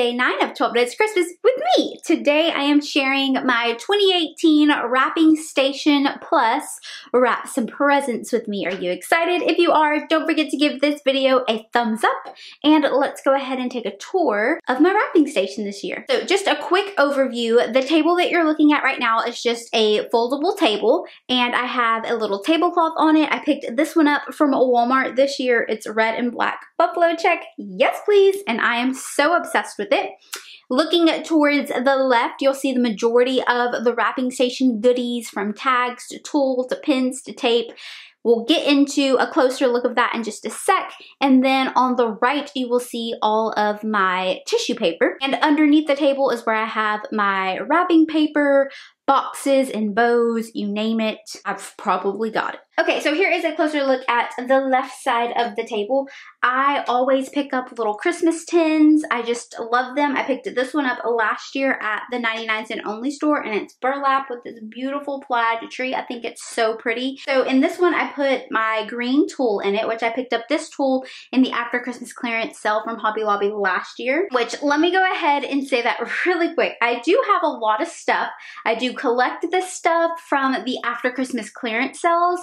day 9 of 12 Days Christmas with me. Today I am sharing my 2018 Wrapping Station Plus Wrap Some Presents with me. Are you excited? If you are, don't forget to give this video a thumbs up and let's go ahead and take a tour of my wrapping station this year. So just a quick overview. The table that you're looking at right now is just a foldable table and I have a little tablecloth on it. I picked this one up from Walmart this year. It's red and black buffalo check. Yes, please. And I am so obsessed with it. Looking towards the left, you'll see the majority of the wrapping station goodies from tags to tools to pins to tape. We'll get into a closer look of that in just a sec. And then on the right, you will see all of my tissue paper. And underneath the table is where I have my wrapping paper, boxes and bows, you name it, I've probably got it. Okay, so here is a closer look at the left side of the table. I always pick up little Christmas tins. I just love them. I picked this one up last year at the 99 cent only store and it's burlap with this beautiful plaid tree. I think it's so pretty. So in this one, I put my green tulle in it, which I picked up this tulle in the after Christmas clearance sale from Hobby Lobby last year, which let me go ahead and say that really quick. I do have a lot of stuff. I do collect this stuff from the after Christmas clearance sales.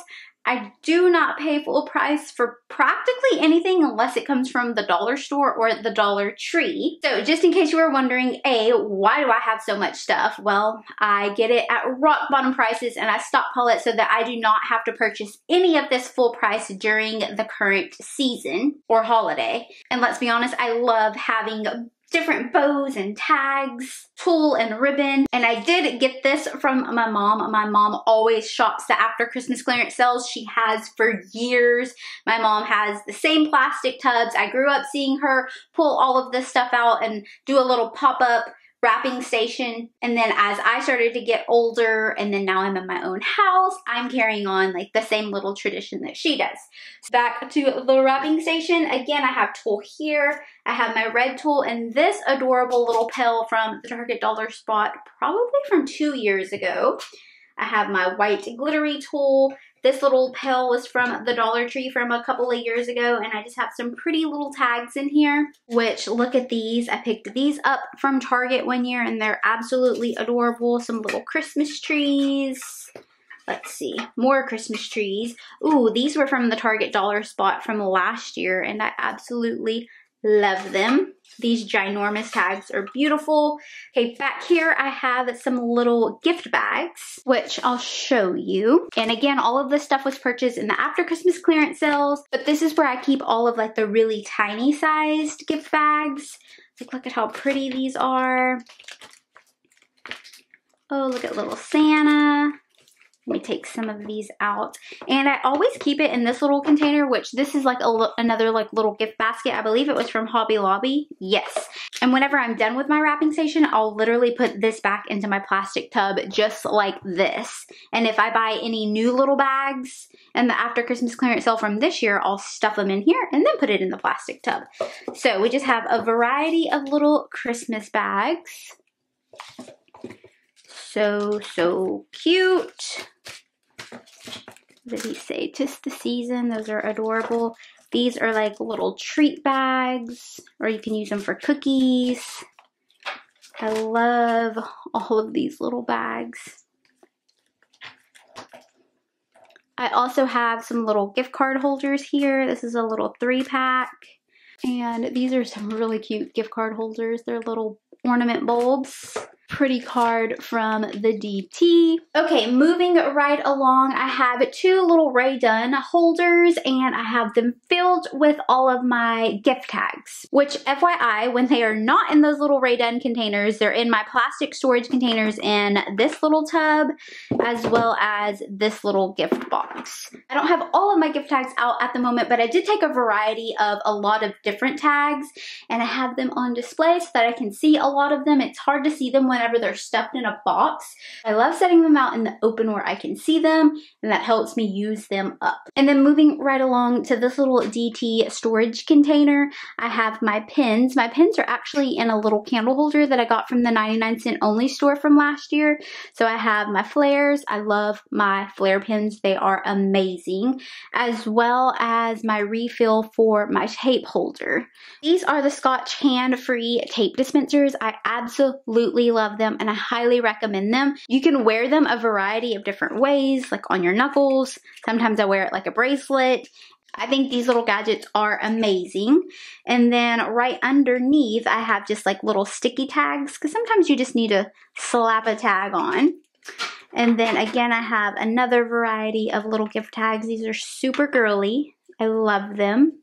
I do not pay full price for practically anything unless it comes from the dollar store or the Dollar Tree. So just in case you were wondering, A, why do I have so much stuff? Well, I get it at rock bottom prices and I stockpile it so that I do not have to purchase any of this full price during the current season or holiday. And let's be honest, I love having different bows and tags, tulle and ribbon. And I did get this from my mom. My mom always shops the after Christmas clearance sales. She has for years. My mom has the same plastic tubs. I grew up seeing her pull all of this stuff out and do a little pop-up wrapping station. And then as I started to get older and then now I'm in my own house, I'm carrying on like the same little tradition that she does. So back to the wrapping station. Again, I have tulle here. I have my red tulle and this adorable little pill from the Target Dollar Spot probably from two years ago. I have my white glittery tulle. This little pill was from the Dollar Tree from a couple of years ago and I just have some pretty little tags in here, which look at these. I picked these up from Target one year and they're absolutely adorable. Some little Christmas trees. Let's see, more Christmas trees. Ooh, these were from the Target Dollar Spot from last year and I absolutely Love them. These ginormous tags are beautiful. Okay, back here I have some little gift bags, which I'll show you. And again, all of this stuff was purchased in the after Christmas clearance sales, but this is where I keep all of like the really tiny sized gift bags. Like, look at how pretty these are. Oh, look at little Santa. Let me take some of these out. And I always keep it in this little container, which this is like a, another like little gift basket. I believe it was from Hobby Lobby. Yes. And whenever I'm done with my wrapping station, I'll literally put this back into my plastic tub just like this. And if I buy any new little bags and the after Christmas clearance sale from this year, I'll stuff them in here and then put it in the plastic tub. So we just have a variety of little Christmas bags so, so cute. What did he say? Tis the season. Those are adorable. These are like little treat bags, or you can use them for cookies. I love all of these little bags. I also have some little gift card holders here. This is a little three pack. And these are some really cute gift card holders. They're little ornament bulbs pretty card from the DT. Okay, moving right along, I have two little Rae Dunn holders and I have them filled with all of my gift tags, which FYI, when they are not in those little Rae Dunn containers, they're in my plastic storage containers in this little tub as well as this little gift box. I don't have all of my gift tags out at the moment, but I did take a variety of a lot of different tags and I have them on display so that I can see a lot of them. It's hard to see them when whenever they're stuffed in a box. I love setting them out in the open where I can see them and that helps me use them up. And then moving right along to this little DT storage container, I have my pins. My pins are actually in a little candle holder that I got from the 99 cent only store from last year. So I have my Flairs. I love my Flair pins. They are amazing. As well as my refill for my tape holder. These are the Scotch hand-free tape dispensers. I absolutely love them and I highly recommend them. You can wear them a variety of different ways, like on your knuckles. Sometimes I wear it like a bracelet. I think these little gadgets are amazing. And then right underneath, I have just like little sticky tags because sometimes you just need to slap a tag on. And then again, I have another variety of little gift tags. These are super girly. I love them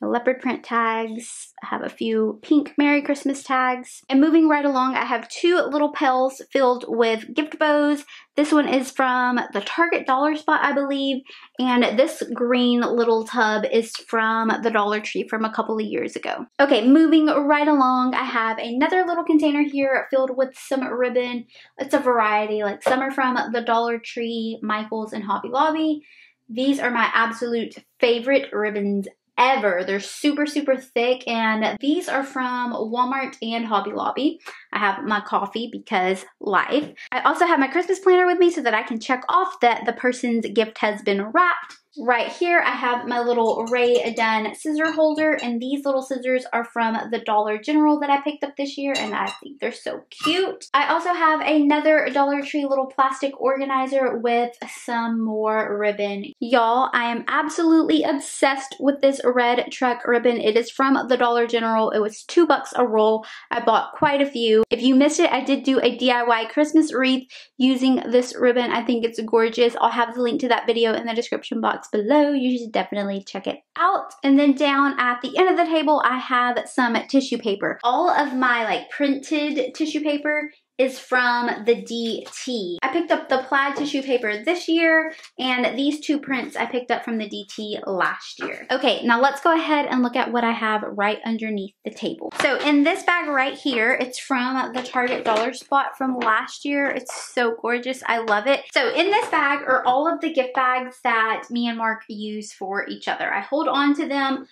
leopard print tags. I have a few pink Merry Christmas tags. And moving right along, I have two little pails filled with gift bows. This one is from the Target Dollar Spot, I believe. And this green little tub is from the Dollar Tree from a couple of years ago. Okay, moving right along, I have another little container here filled with some ribbon. It's a variety, like some are from the Dollar Tree, Michaels, and Hobby Lobby. These are my absolute favorite ribbons ever. They're super, super thick and these are from Walmart and Hobby Lobby. I have my coffee because life. I also have my Christmas planner with me so that I can check off that the person's gift has been wrapped Right here, I have my little Rae Dunn scissor holder, and these little scissors are from the Dollar General that I picked up this year, and I think they're so cute. I also have another Dollar Tree little plastic organizer with some more ribbon. Y'all, I am absolutely obsessed with this red truck ribbon. It is from the Dollar General. It was two bucks a roll. I bought quite a few. If you missed it, I did do a DIY Christmas wreath using this ribbon. I think it's gorgeous. I'll have the link to that video in the description box below. You should definitely check it out. And then down at the end of the table, I have some tissue paper. All of my like printed tissue paper is from the DT. I picked up the plaid tissue paper this year and these two prints I picked up from the DT last year. Okay, now let's go ahead and look at what I have right underneath the table. So in this bag right here, it's from the Target Dollar Spot from last year. It's so gorgeous. I love it. So in this bag are all of the gift bags that me and Mark use for each other. I hold on to them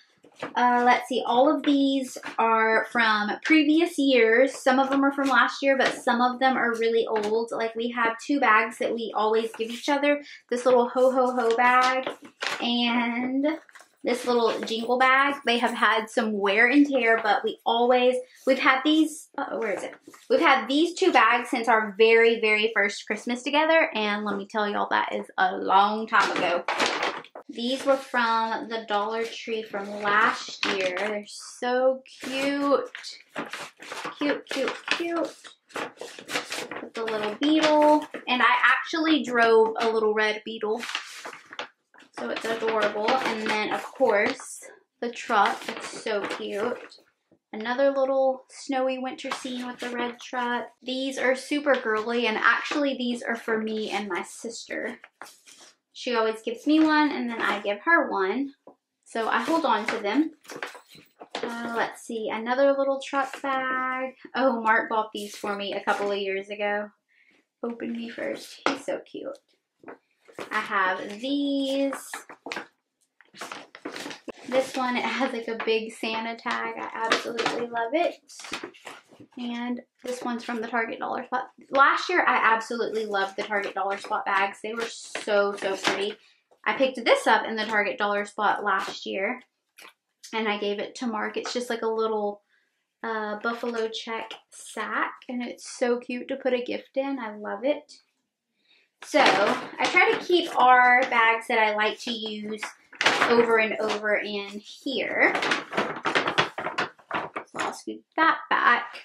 uh, let's see, all of these are from previous years. Some of them are from last year, but some of them are really old. Like we have two bags that we always give each other. This little ho ho ho bag and this little jingle bag. They have had some wear and tear, but we always, we've had these, where is it? We've had these two bags since our very, very first Christmas together. And let me tell y'all, that is a long time ago. These were from the Dollar Tree from last year. They're so cute. Cute, cute, cute. With the little beetle. And I actually drove a little red beetle. So it's adorable. And then, of course, the truck. It's so cute. Another little snowy winter scene with the red truck. These are super girly, and actually these are for me and my sister. She always gives me one and then I give her one. So I hold on to them. Uh, let's see, another little truck bag. Oh, Mark bought these for me a couple of years ago. Open me first. He's so cute. I have these. This one, it has like a big Santa tag. I absolutely love it. And this one's from the Target Dollar Spot. Last year, I absolutely loved the Target Dollar Spot bags. They were so, so pretty. I picked this up in the Target Dollar Spot last year. And I gave it to Mark. It's just like a little uh, buffalo check sack. And it's so cute to put a gift in. I love it. So, I try to keep our bags that I like to use over and over in here. So I'll scoot that back.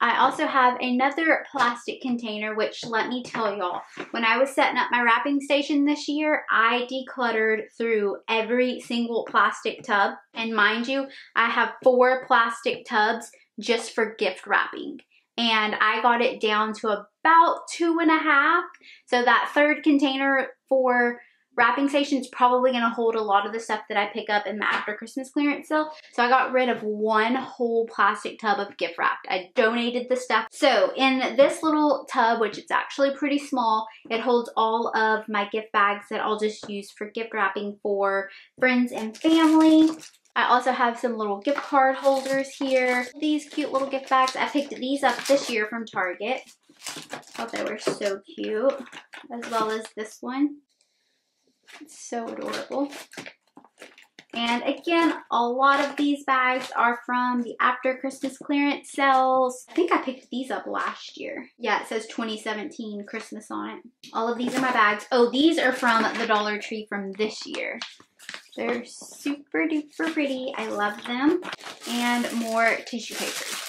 I also have another plastic container, which let me tell y'all, when I was setting up my wrapping station this year, I decluttered through every single plastic tub. And mind you, I have four plastic tubs just for gift wrapping. And I got it down to about two and a half. So that third container for wrapping station is probably going to hold a lot of the stuff that I pick up in the after Christmas clearance sale. So I got rid of one whole plastic tub of gift wrap. I donated the stuff. So in this little tub, which is actually pretty small, it holds all of my gift bags that I'll just use for gift wrapping for friends and family. I also have some little gift card holders here. These cute little gift bags. I picked these up this year from Target. Thought they were so cute. As well as this one. It's so adorable. And again, a lot of these bags are from the after Christmas clearance sales. I think I picked these up last year. Yeah, it says 2017 Christmas on it. All of these are my bags. Oh, these are from the Dollar Tree from this year. They're super duper pretty. I love them. And more tissue papers.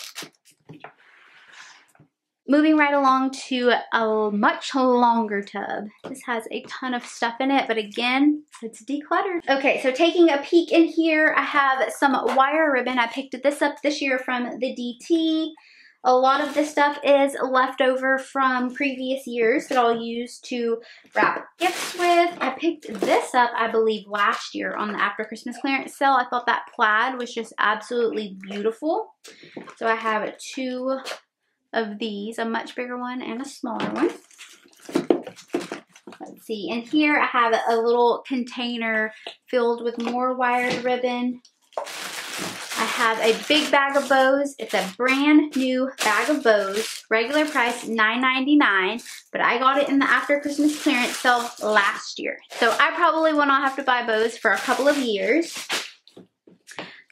Moving right along to a much longer tub. This has a ton of stuff in it, but again, it's decluttered. Okay, so taking a peek in here, I have some wire ribbon. I picked this up this year from the DT. A lot of this stuff is leftover from previous years that I'll use to wrap gifts with. I picked this up, I believe, last year on the after Christmas clearance sale. I thought that plaid was just absolutely beautiful. So I have two of these, a much bigger one and a smaller one. Let's see, and here I have a little container filled with more wired ribbon. I have a big bag of bows. It's a brand new bag of bows. Regular price $9.99, but I got it in the after Christmas clearance sale last year. So I probably will not have to buy bows for a couple of years.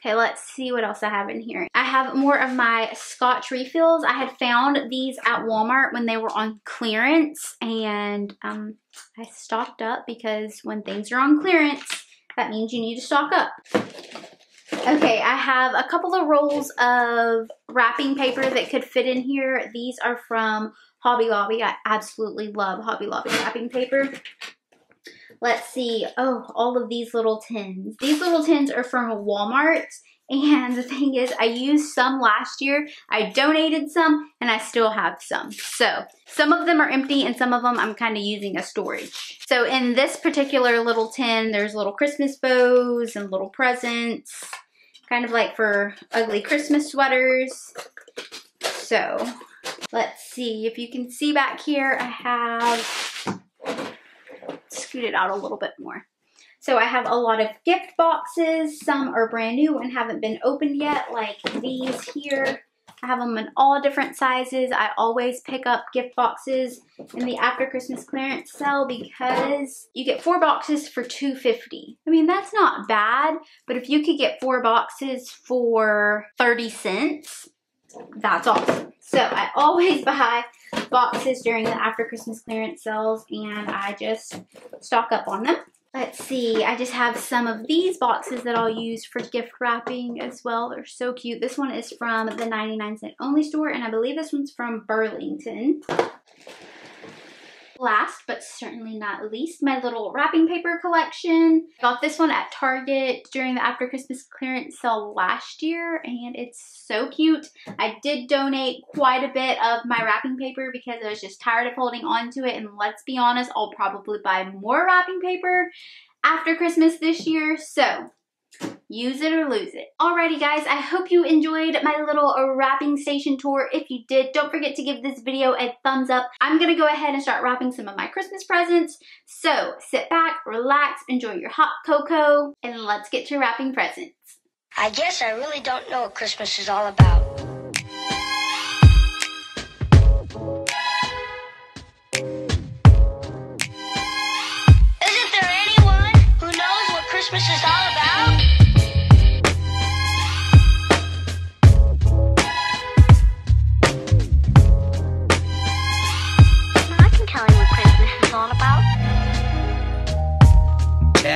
Okay, let's see what else I have in here. I have more of my Scotch refills. I had found these at Walmart when they were on clearance and um, I stocked up because when things are on clearance, that means you need to stock up. Okay, I have a couple of rolls of wrapping paper that could fit in here. These are from Hobby Lobby. I absolutely love Hobby Lobby wrapping paper. Let's see. Oh, all of these little tins. These little tins are from Walmart. And the thing is, I used some last year. I donated some and I still have some. So some of them are empty and some of them I'm kind of using as storage. So in this particular little tin, there's little Christmas bows and little presents. Kind of like for ugly Christmas sweaters. So let's see if you can see back here, I have it out a little bit more. So I have a lot of gift boxes. Some are brand new and haven't been opened yet, like these here. I have them in all different sizes. I always pick up gift boxes in the after Christmas clearance sale because you get four boxes for $2.50. I mean, that's not bad, but if you could get four boxes for 30 cents, that's awesome. So I always buy boxes during the after Christmas clearance sales and I just stock up on them. Let's see, I just have some of these boxes that I'll use for gift wrapping as well. They're so cute. This one is from the 99 cent only store and I believe this one's from Burlington last but certainly not least, my little wrapping paper collection. I got this one at Target during the after Christmas clearance sale last year and it's so cute. I did donate quite a bit of my wrapping paper because I was just tired of holding on to it and let's be honest, I'll probably buy more wrapping paper after Christmas this year. So Use it or lose it. Alrighty guys, I hope you enjoyed my little wrapping station tour. If you did, don't forget to give this video a thumbs up. I'm gonna go ahead and start wrapping some of my Christmas presents. So sit back, relax, enjoy your hot cocoa, and let's get to wrapping presents. I guess I really don't know what Christmas is all about. Isn't there anyone who knows what Christmas is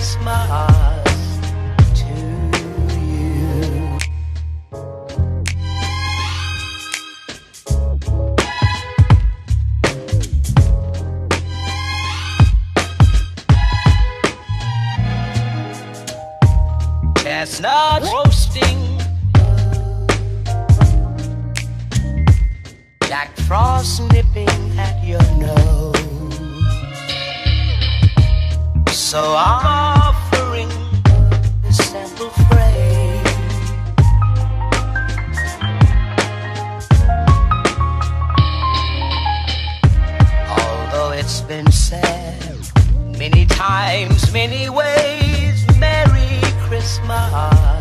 Christmas to you. Chestnuts roasting. Jack Frost nipping at your nose. So I'm it's been said many times, many ways, Merry Christmas